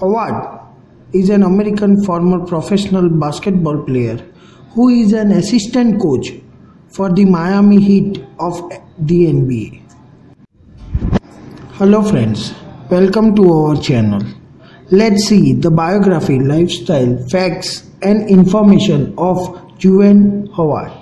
Howard is an American former professional basketball player who is an assistant coach for the Miami Heat of the NBA. Hello friends, welcome to our channel. Let's see the biography, lifestyle, facts and information of Juwan Howard.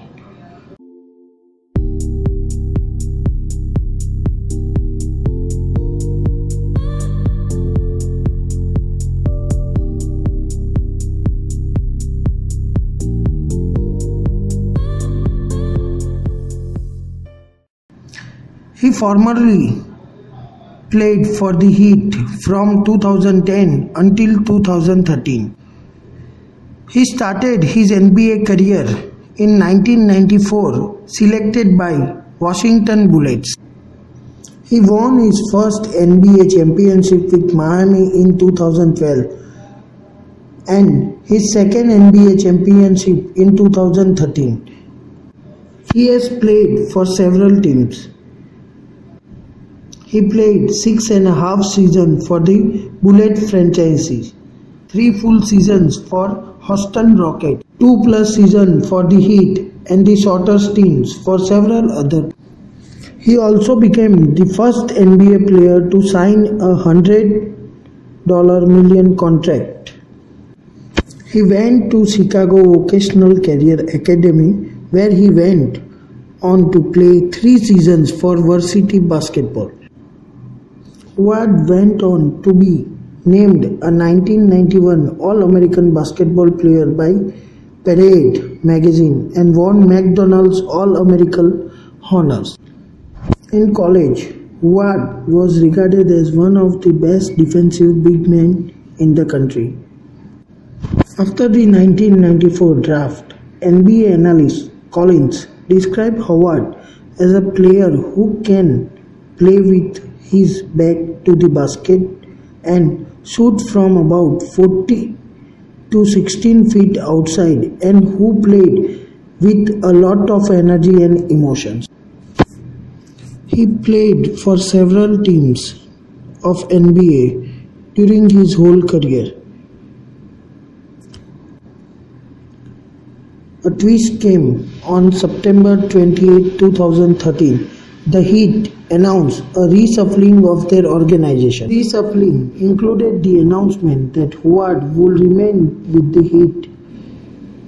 He formerly played for the Heat from 2010 until 2013. He started his NBA career in 1994, selected by Washington Bullets. He won his first NBA championship with Miami in 2012 and his second NBA championship in 2013. He has played for several teams. He played six and a half seasons for the Bullet franchise, three full seasons for Houston Rockets, two plus seasons for the Heat, and the shorter stints for several other. He also became the first NBA player to sign a hundred dollar million contract. He went to Chicago Vocational Career Academy where he went on to play three seasons for varsity basketball. Howard went on to be named a 1991 All-American basketball player by Parade magazine and won McDonald's All-American honors. In college, Howard was regarded as one of the best defensive big men in the country. After the 1994 draft, NBA analyst Collins described Howard as a player who can play with his back to the basket and shoot from about 40 to 16 feet outside and who played with a lot of energy and emotions. He played for several teams of NBA during his whole career. A twist came on September 28, 2013 the Heat announced a reshuffling of their organization. Reshuffling included the announcement that Howard would remain with the Heat,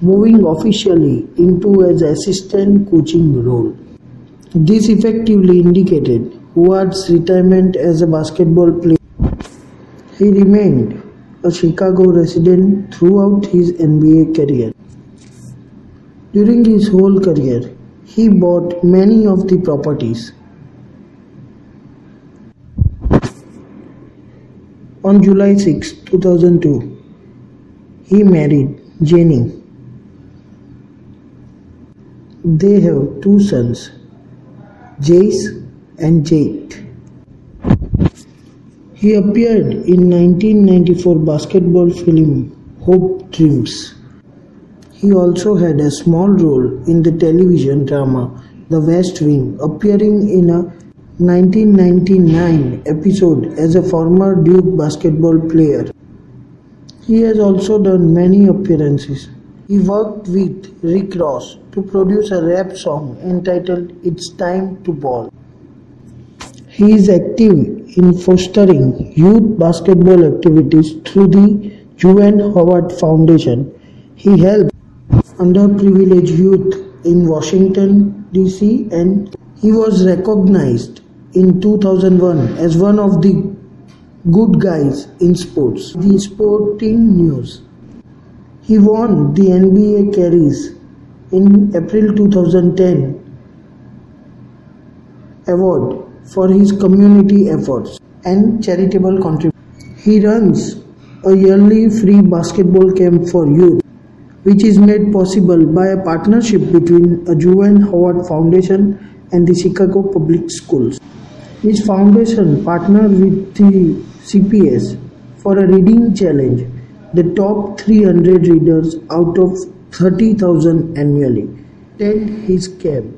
moving officially into an assistant coaching role. This effectively indicated Howard's retirement as a basketball player. He remained a Chicago resident throughout his NBA career. During his whole career, he bought many of the properties. On July 6, 2002, he married Jenny. They have two sons, Jace and Jake. He appeared in 1994 basketball film Hoop Dreams. He also had a small role in the television drama The West Wing, appearing in a 1999 episode as a former Duke basketball player. He has also done many appearances. He worked with Rick Ross to produce a rap song entitled It's Time to Ball. He is active in fostering youth basketball activities through the Juwan Howard Foundation. He helps underprivileged youth in Washington, D.C., and he was recognized in 2001 as one of the good guys in sports. The Sporting News. He won the NBA Cares in April 2010 award for his community efforts and charitable contributions. He runs a yearly free basketball camp for youth which is made possible by a partnership between a Juwan Howard Foundation and the Chicago Public Schools. His foundation partnered with the CPS for a reading challenge, the top 300 readers out of 30,000 annually attend his camp.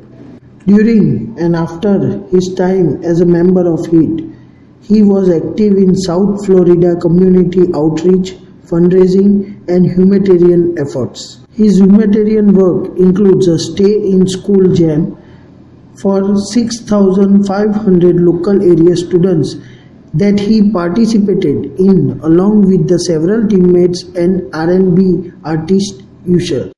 During and after his time as a member of HEAT, He was active in South Florida community outreach, fundraising, and humanitarian efforts. His humanitarian work includes a stay in school jam for 6,500 local area students that he participated in along with the several teammates and R&B artist Usher.